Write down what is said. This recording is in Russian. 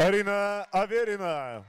Арина Аверина.